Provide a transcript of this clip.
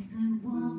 Yes, I want.